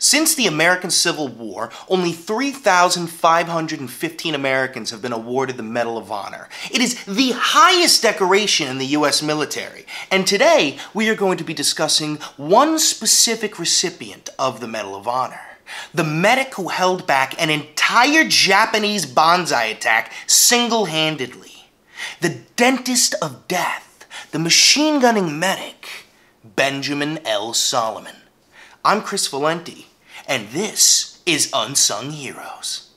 Since the American Civil War, only 3,515 Americans have been awarded the Medal of Honor. It is the highest decoration in the U.S. military. And today, we are going to be discussing one specific recipient of the Medal of Honor. The medic who held back an entire Japanese banzai attack single-handedly. The dentist of death. The machine gunning medic. Benjamin L. Salomon. I'm Chris Valenti, and this is Unsung Heroes.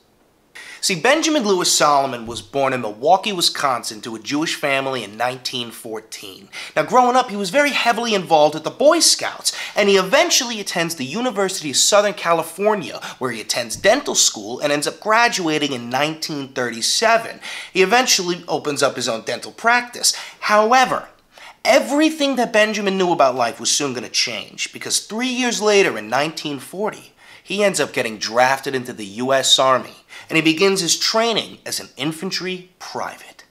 See, Benjamin Lewis Salomon was born in Milwaukee, Wisconsin to a Jewish family in 1914. Now, growing up, he was very heavily involved with the Boy Scouts, and he eventually attends the University of Southern California, where he attends dental school and ends up graduating in 1937. He eventually opens up his own dental practice. However, Everything that Benjamin knew about life was soon going to change because three years later, in 1940, he ends up getting drafted into the U.S. Army and he begins his training as an infantry private.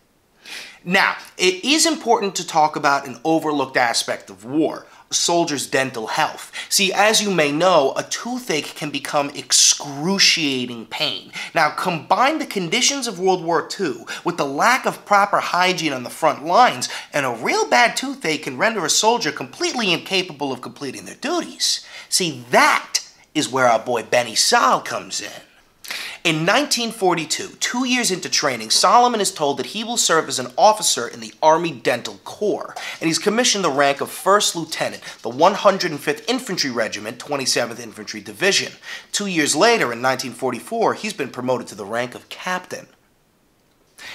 Now, it is important to talk about an overlooked aspect of war soldier's dental health. See, as you may know, a toothache can become excruciating pain. Now, combine the conditions of World War II with the lack of proper hygiene on the front lines, and a real bad toothache can render a soldier completely incapable of completing their duties. See, that is where our boy Benny Sal comes in. In 1942, two years into training, Salomon is told that he will serve as an officer in the Army Dental Corps, and he's commissioned the rank of First Lieutenant, the 105th Infantry Regiment, 27th Infantry Division. Two years later, in 1944, he's been promoted to the rank of Captain.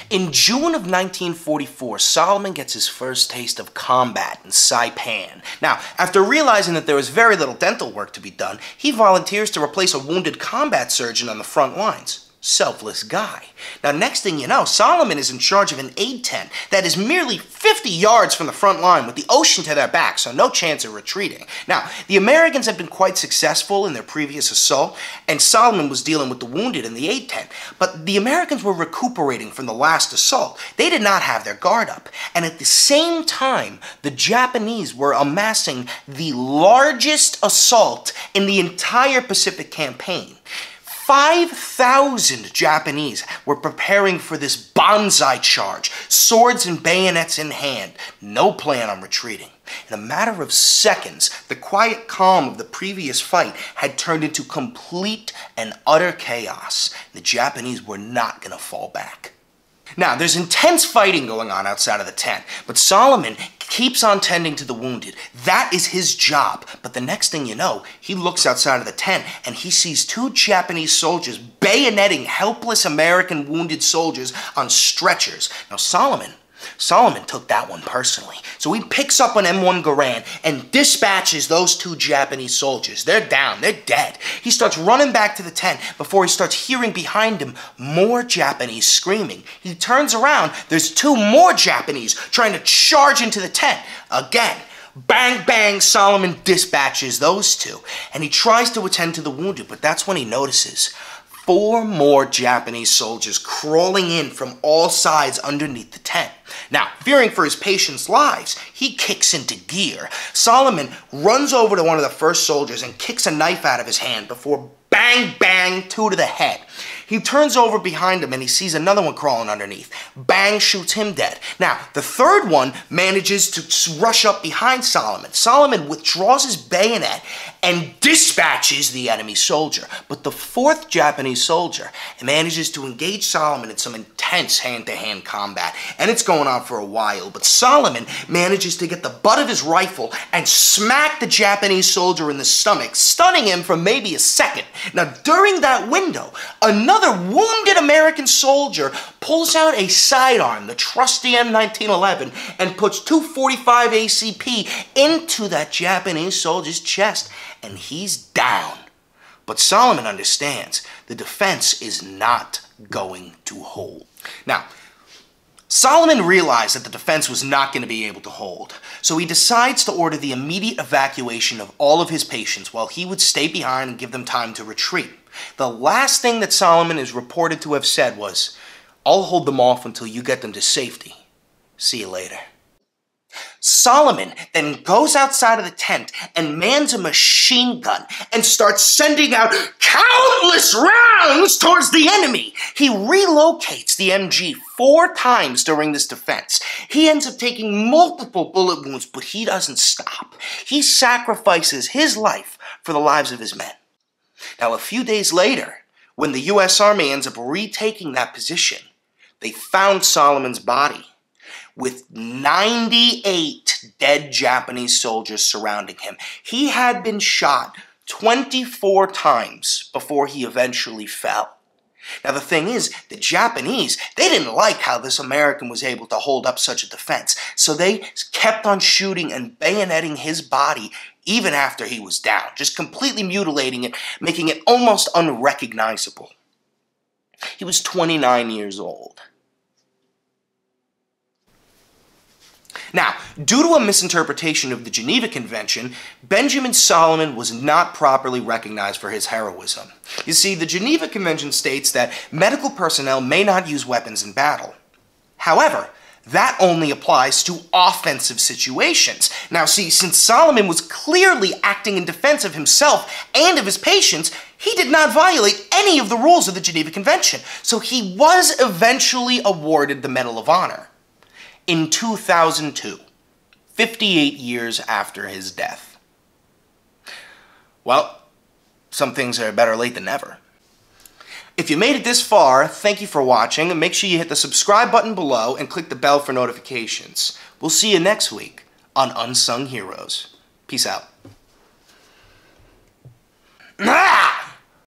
In June of 1944, Salomon gets his first taste of combat in Saipan. Now, after realizing that there was very little dental work to be done, he volunteers to replace a wounded combat surgeon on the front lines selfless guy. Now, next thing you know, Salomon is in charge of an aid tent that is merely 50 yards from the front line with the ocean to their back, so no chance of retreating. Now, the Americans had been quite successful in their previous assault, and Salomon was dealing with the wounded in the aid tent. But the Americans were recuperating from the last assault. They did not have their guard up. And at the same time, the Japanese were amassing the largest assault in the entire Pacific campaign. 5,000 Japanese were preparing for this banzai charge, swords and bayonets in hand, no plan on retreating. In a matter of seconds, the quiet calm of the previous fight had turned into complete and utter chaos. The Japanese were not going to fall back. Now, there's intense fighting going on outside of the tent, but Salomon keeps on tending to the wounded. That is his job. But the next thing you know, he looks outside of the tent and he sees two Japanese soldiers bayoneting helpless American wounded soldiers on stretchers. Now, Salomon Salomon took that one personally. So he picks up an M1 Garand and dispatches those two Japanese soldiers. They're down, they're dead. He starts running back to the tent before he starts hearing behind him more Japanese screaming. He turns around, there's two more Japanese trying to charge into the tent. Again, Bang, bang, Salomon dispatches those two. And he tries to attend to the wounded, but that's when he notices four more Japanese soldiers crawling in from all sides underneath the tent. Now, fearing for his patients' lives, he kicks into gear. Salomon runs over to one of the first soldiers and kicks a knife out of his hand before bang, bang, two to the head. He turns over behind him and he sees another one crawling underneath. Bang shoots him dead. Now, the third one manages to rush up behind Salomon. Salomon withdraws his bayonet and dispatches the enemy soldier. But the fourth Japanese soldier manages to engage Salomon in some intense hand-to-hand -hand combat. And it's going on for a while. But Salomon manages to get the butt of his rifle and smack the Japanese soldier in the stomach, stunning him for maybe a second. Now, during that window, another Another wounded American soldier pulls out a sidearm, the trusty M1911, and puts 245 ACP into that Japanese soldier's chest, and he's down. But Salomon understands the defense is not going to hold. Now, Salomon realized that the defense was not going to be able to hold, so he decides to order the immediate evacuation of all of his patients while he would stay behind and give them time to retreat. The last thing that Salomon is reported to have said was, I'll hold them off until you get them to safety. See you later. Salomon then goes outside of the tent and mans a machine gun and starts sending out countless rounds towards the enemy. He relocates the MG four times during this defense. He ends up taking multiple bullet wounds, but he doesn't stop. He sacrifices his life for the lives of his men. Now, a few days later, when the U.S. Army ends up retaking that position, they found Salomon's body with 98 dead Japanese soldiers surrounding him. He had been shot 24 times before he eventually fell. Now, the thing is, the Japanese, they didn't like how this American was able to hold up such a defense, so they kept on shooting and bayoneting his body even after he was down, just completely mutilating it, making it almost unrecognizable. He was 29 years old. Now, due to a misinterpretation of the Geneva Convention, Benjamin Salomon was not properly recognized for his heroism. You see, the Geneva Convention states that medical personnel may not use weapons in battle. However, that only applies to offensive situations. Now, see, since Salomon was clearly acting in defense of himself and of his patients, he did not violate any of the rules of the Geneva Convention, so he was eventually awarded the Medal of Honor in 2002, 58 years after his death. Well, some things are better late than never. If you made it this far, thank you for watching, and make sure you hit the subscribe button below and click the bell for notifications. We'll see you next week on Unsung Heroes. Peace out.